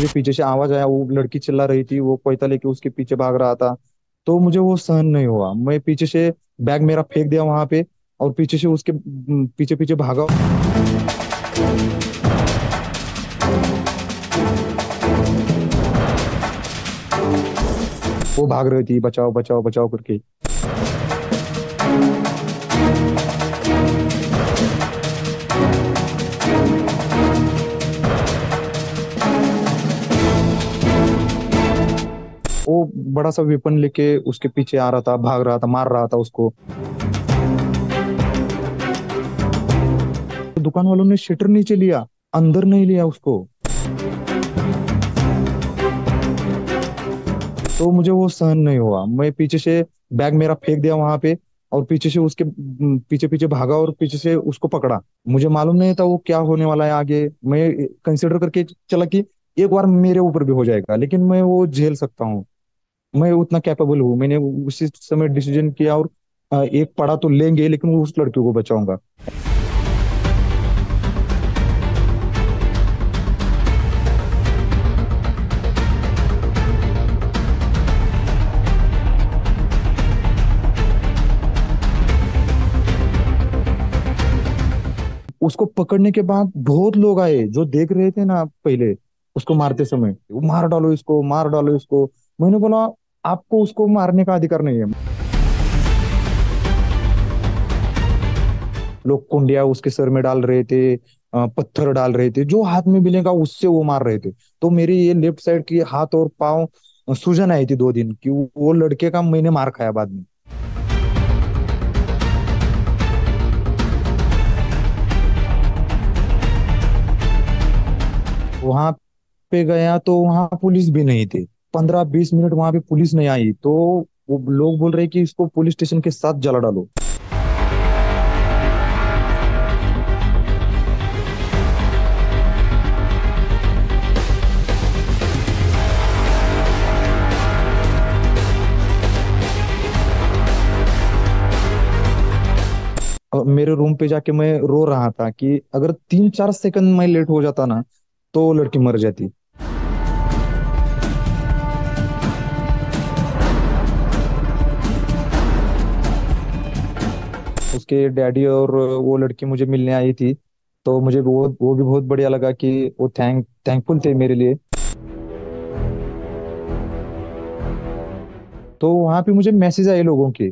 मुझे पीछे से आवाज़ आया, वो लड़की चिल्ला रही थी, वो कोयता लेके उसके पीछे भाग रहा था। तो मुझे वो सहन नहीं हुआ। मैं पीछे से बैग मेरा फेंक दिया वहाँ पे और पीछे से उसके पीछे पीछे भागा। वो भाग रही थी, बचाओ बचाओ बचाओ करके। वो बड़ा सा वेपन लेके उसके पीछे आ रहा था, भाग रहा था, मार रहा था उसको। तो दुकान वालों ने शटर नीचे लिया, अंदर नहीं लिया उसको। तो मुझे वो सहन नहीं हुआ। मैं पीछे से बैग मेरा फेंक दिया वहाँ पे और पीछे से उसके पीछे पीछे भागा और पीछे से उसको पकड़ा। मुझे मालूम नहीं था वो क्या होने वाला है आगे। मैं कंसिडर करके चला कि एक बार मेरे ऊपर भी हो जाएगा, लेकिन मैं वो झेल सकता हूँ। मैं उतना कैपेबल हूँ। मैंने उसी समय डिसीज़न किया और एक पढ़ा तो लेंगे, लेकिन उस लड़की को बचाऊँगा। उसको पकड़ने के बाद बहुत लोग आए जो देख रहे थे ना पहले, उसको मारते समय। मार डालो इसको, मार डालो इसको। मैंने बोला आपको उसको मारने का अधिकार नहीं है। लोग कुंडिया उसके सर में डाल रहे थे पत्थर डाल रहे थे, जो हाथ में मिलेगा उससे वो मार रहे थे। तो मेरी ये लेफ़्ट साइड की हाथ और पाव सूजन आई थी दो दिन कि वो लड़के का मैंने मार खाया बाद में। वहाँ पे गया तो वहाँ पुलिस भी नहीं थी। पंद्रह बीस मिनट वहाँ पे पुलिस नहीं आई तो वो लोग बोल रहे कि इसको पुलिस स्टेशन के साथ जला डालो। मेरे रूम पे जाके मैं रो रहा था कि अगर तीन चार सेकंड मैं लेट हो जाता ना तो लड़की मर जाती। उसके डैडी और वो लड़की मुझे मिलने आई थी तो मुझे वो वो भी बहुत बढ़िया लगा कि वो थैंक, थैंकफुल थे मेरे लिए। तो वहाँ पे मुझे मैसेज आए लोगों के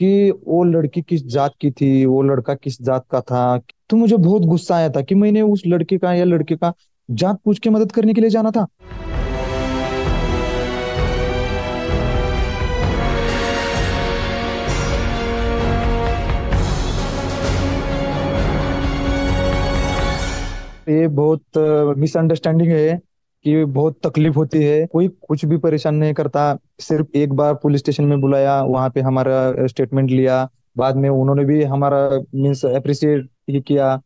कि वो लड़की किस जात की थी, वो लड़का किस जात का था। तो मुझे बहुत गुस्सा आया था कि मैंने उस लड़के का या लड़के का जात पूछ के मदद करने के लिए जाना था। ये बहुत मिसअंडरस्टैंडिंग है कि बहुत तकलीफ़ होती है। कोई कुछ भी परेशान नहीं करता। सिर्फ़ एक बार पुलिस स्टेशन में बुलाया, वहाँ पे हमारा स्टेटमेंट लिया। बाद में उन्होंने भी हमारा मीन्स अप्रिशिएट ही किया।